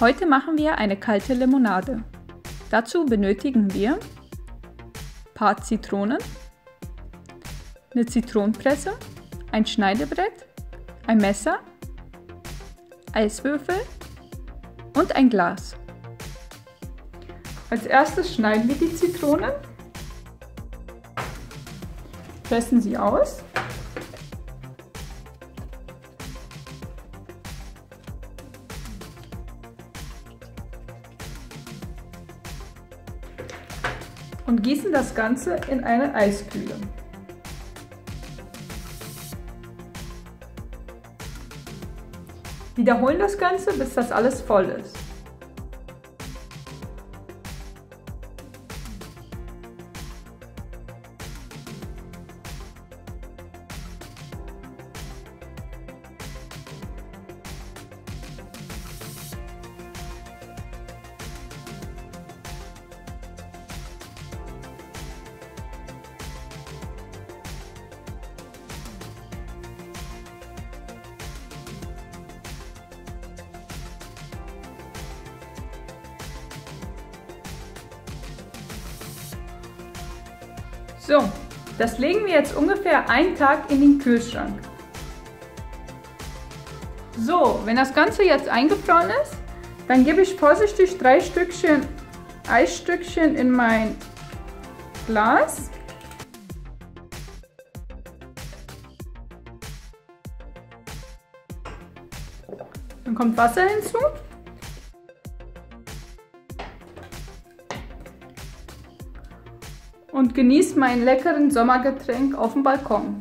Heute machen wir eine kalte Limonade. Dazu benötigen wir ein paar Zitronen, eine Zitronenpresse, ein Schneidebrett, ein Messer, Eiswürfel und ein Glas. Als erstes schneiden wir die Zitronen, pressen sie aus und gießen das Ganze in eine Eiskühle. Wiederholen das Ganze, bis das alles voll ist. So, das legen wir jetzt ungefähr einen Tag in den Kühlschrank. So, wenn das Ganze jetzt eingefroren ist, dann gebe ich vorsichtig drei Stückchen Eisstückchen in mein Glas. Dann kommt Wasser hinzu. Und genießt mein leckeren Sommergetränk auf dem Balkon.